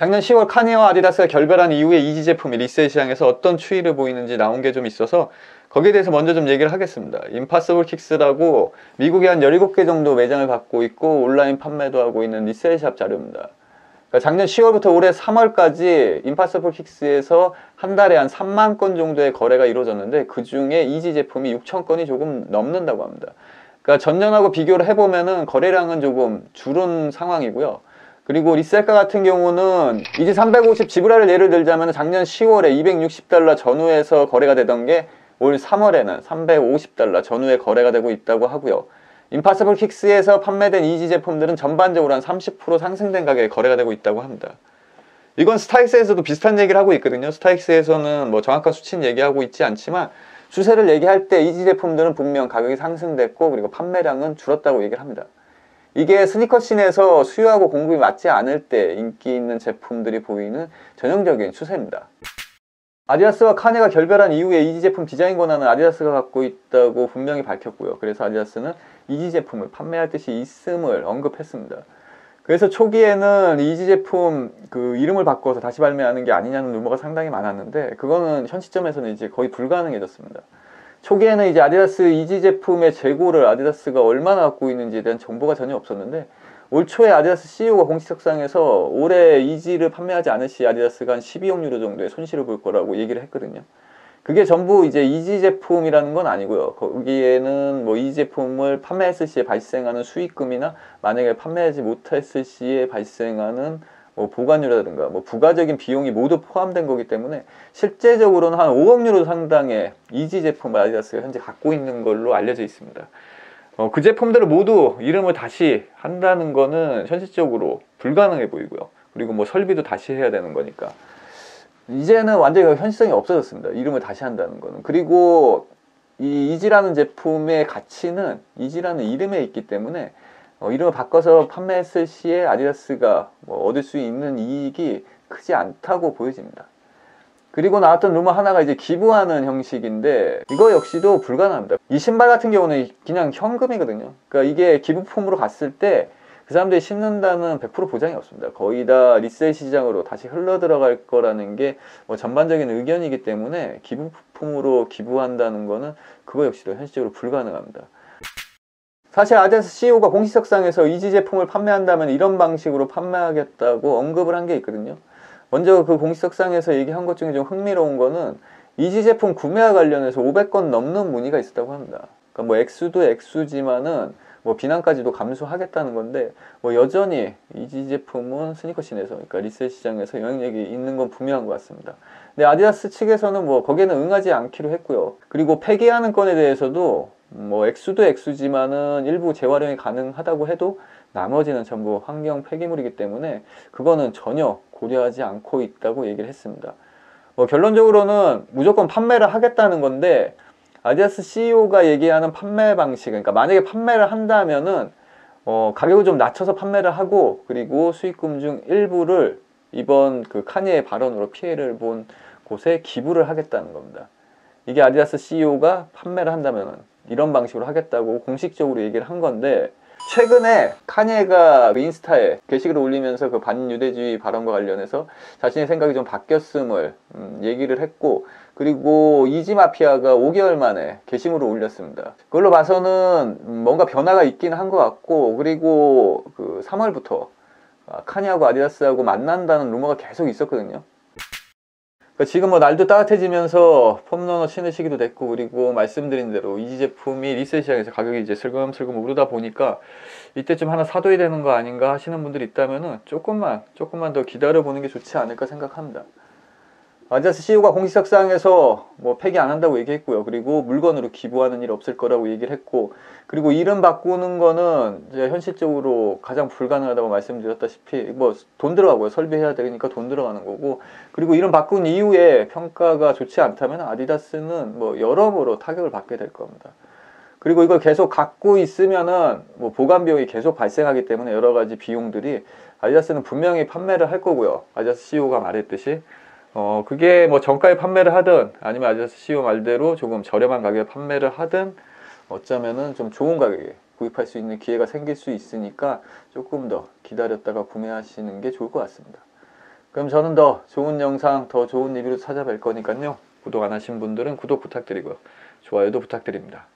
작년 10월 칸예와 아디다스가 결별한 이후에 Yeezy 제품이 resell 시장에서 어떤 추이를 보이는지 나온 게 좀 있어서 거기에 대해서 먼저 좀 얘기를 하겠습니다. Impossible Kicks라고 미국에 한 17개 정도 매장을 갖고 있고 온라인 판매도 하고 있는 resell shop 자료입니다. 그러니까 작년 10월부터 올해 3월까지 Impossible Kicks에서 한 달에 한 3만 건 정도의 거래가 이루어졌는데 그 중에 Yeezy 제품이 6천 건이 조금 넘는다고 합니다. 그러니까 전년하고 비교를 해보면은 거래량은 조금 줄은 상황이고요. 그리고 resell가 같은 경우는 Yeezy 350 Zebra를 예를 들자면 작년 10월에 260달러 전후에서 거래가 되던 게 올 3월에는 350달러 전후에 거래가 되고 있다고 하고요. Impossible Kicks에서 판매된 Yeezy 제품들은 전반적으로 한 30% 상승된 가격에 거래가 되고 있다고 합니다. 이건 StockX에서도 비슷한 얘기를 하고 있거든요. StockX에서는 뭐 정확한 수치는 얘기하고 있지 않지만 추세를 얘기할 때 Yeezy 제품들은 분명 가격이 상승됐고 그리고 판매량은 줄었다고 얘기를 합니다. 이게 sneaker scene에서 수요하고 공급이 맞지 않을 때 인기 있는 제품들이 보이는 전형적인 추세입니다. 아디다스와 칸예가 결별한 이후에 Yeezy 제품 디자인 권한은 아디다스가 갖고 있다고 분명히 밝혔고요. 그래서 아디다스는 Yeezy 제품을 판매할 뜻이 있음을 언급했습니다. 그래서 초기에는 Yeezy 제품 그 이름을 바꿔서 다시 발매하는 게 아니냐는 루머가 상당히 많았는데 그거는 현 시점에서는 이제 거의 불가능해졌습니다. 초기에는 이제 아디다스 Yeezy 제품의 재고를 아디다스가 얼마나 갖고 있는지에 대한 정보가 전혀 없었는데 올 초에 아디다스 CEO가 공식석상에서 올해 Yeezy를 판매하지 않을 시 아디다스가 한 12억 유로 정도의 손실을 볼 거라고 얘기를 했거든요. 그게 전부 이제 Yeezy 제품이라는 건 아니고요. 거기에는 뭐 이 제품을 판매했을 시에 발생하는 수익금이나 만약에 판매하지 못했을 시에 발생하는 뭐 보관료라든가 뭐 부가적인 비용이 모두 포함된 거기 때문에 실제적으로는 한 5억 유로 상당의 이지 제품을 아디다스가 현재 갖고 있는 걸로 알려져 있습니다. 어, 그 제품들을 모두 이름을 다시 한다는 거는 현실적으로 불가능해 보이고요. 그리고 뭐 설비도 다시 해야 되는 거니까. 이제는 완전히 그 현실성이 없어졌습니다. 이름을 다시 한다는 거는. 그리고 이 이지라는 제품의 가치는 이지라는 이름에 있기 때문에 어, 이름을 바꿔서 판매했을 시에 아디다스가 뭐 얻을 수 있는 이익이 크지 않다고 보여집니다. 그리고 나왔던 루머 하나가 이제 기부하는 형식인데 이거 역시도 불가능합니다. 이 신발 같은 경우는 그냥 현금이거든요. 그러니까 이게 기부품으로 갔을 때 그 사람들이 신는다는 100% 보장이 없습니다. 거의 다 리셀 시장으로 다시 흘러 들어갈 거라는 게 뭐 전반적인 의견이기 때문에 기부품으로 기부한다는 거는 그거 역시도 현실적으로 불가능합니다. 사실 아디다스 CEO가 공식석상에서 이지 제품을 판매한다면 이런 방식으로 판매하겠다고 언급을 한 게 있거든요. 먼저 그 공식석상에서 얘기한 것 중에 좀 흥미로운 거는 이지 제품 구매와 관련해서 500건 넘는 문의가 있었다고 합니다. 그러니까 뭐 액수도 액수지만은 뭐 비난까지도 감수하겠다는 건데 뭐 여전히 이지 제품은 스니커 scene에서 그러니까 resell 시장에서 영향력이 있는 건 분명한 것 같습니다. 근데 아디다스 측에서는 뭐 거기에는 응하지 않기로 했고요. 그리고 폐기하는 건에 대해서도 뭐 액수도 액수지만은 일부 재활용이 가능하다고 해도 나머지는 전부 환경 폐기물이기 때문에 그거는 전혀 고려하지 않고 있다고 얘기를 했습니다. 뭐 결론적으로는 무조건 판매를 하겠다는 건데 아디다스 CEO가 얘기하는 판매 방식, 그러니까 만약에 판매를 한다면은 어, 가격을 좀 낮춰서 판매를 하고 그리고 수익금 중 일부를 이번 그 카니의 발언으로 피해를 본 곳에 기부를 하겠다는 겁니다. 이게 아디다스 CEO가 판매를 한다면 이런 방식으로 하겠다고 공식적으로 얘기를 한 건데 최근에 카니에가 인스타에 게시글 을 올리면서 그 반유대주의 발언과 관련해서 자신의 생각이 좀 바뀌었음을 음, 얘기를 했고 그리고 이지마피아가 5개월 만에 게시물을 올렸습니다. 그걸로 봐서는 뭔가 변화가 있긴 한 것 같고 그리고 그 3월부터 카니하고 아디다스하고 만난다는 루머가 계속 있었거든요. 그러니까 지금 뭐 날도 따뜻해지면서 폼러너 치는 시기도 됐고 그리고 말씀드린 대로 이지 제품이 리셀 시장에서 가격이 이제 슬금슬금 오르다 보니까 이때쯤 하나 사둬야 되는 거 아닌가 하시는 분들이 있다면은 조금만 조금만 더 기다려 보는 게 좋지 않을까 생각합니다. 아디다스 CEO가 공식석상에서 뭐 폐기 안 한다고 얘기했고요. 그리고 물건으로 기부하는 일 없을 거라고 얘기를 했고, 그리고 이름 바꾸는 거는 이제 현실적으로 가장 불가능하다고 말씀드렸다시피 뭐 돈 들어가고요. 설비해야 되니까 돈 들어가는 거고, 그리고 이름 바꾼 이후에 평가가 좋지 않다면 아디다스는 뭐 여러모로 타격을 받게 될 겁니다. 그리고 이걸 계속 갖고 있으면은 뭐 보관 비용이 계속 발생하기 때문에 여러 가지 비용들이 아디다스는 분명히 판매를 할 거고요. 아디다스 CEO가 말했듯이 어, 그게 뭐 정가에 판매를 하든 아니면 CEO 말대로 조금 저렴한 가격에 판매를 하든 어쩌면은 좀 좋은 가격에 구입할 수 있는 기회가 생길 수 있으니까 조금 더 기다렸다가 구매하시는 게 좋을 것 같습니다. 그럼 저는 더 좋은 영상, 더 좋은 리뷰로 찾아뵐 거니까요. 구독 안 하신 분들은 구독 부탁드리고요. 좋아요도 부탁드립니다.